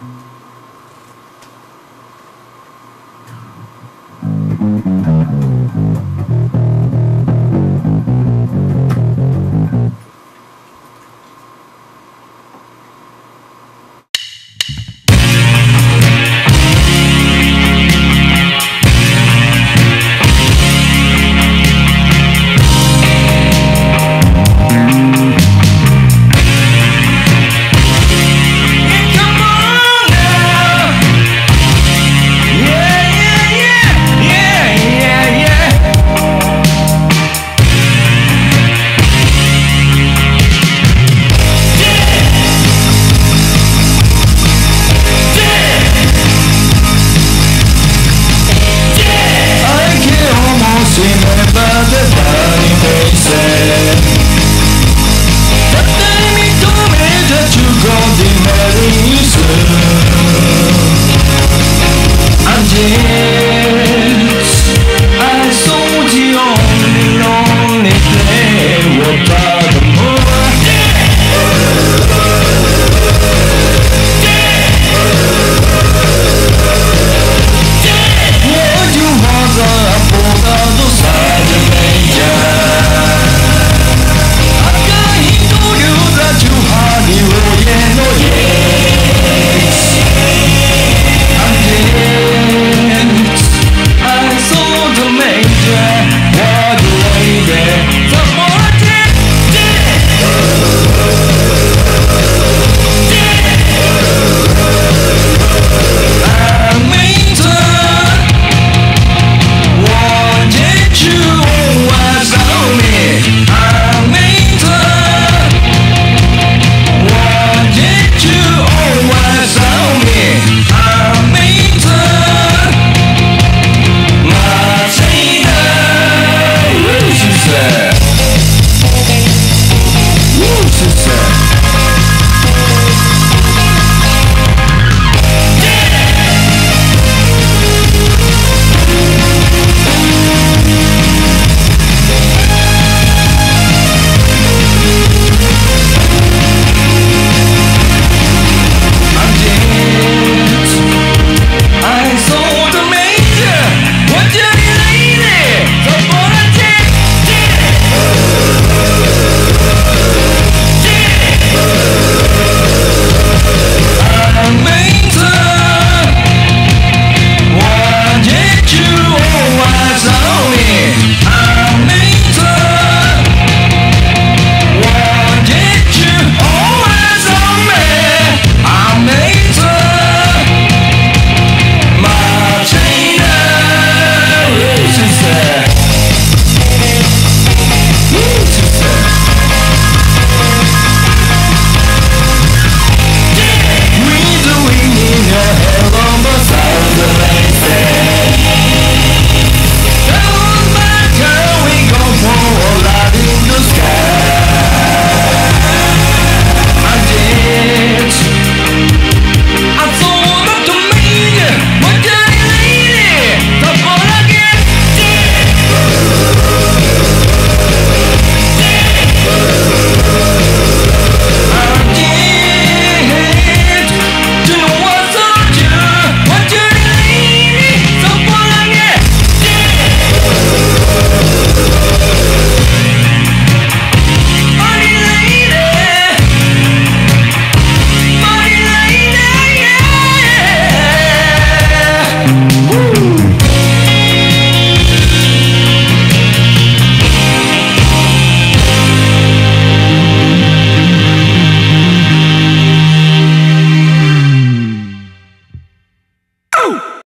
Mm-hmm.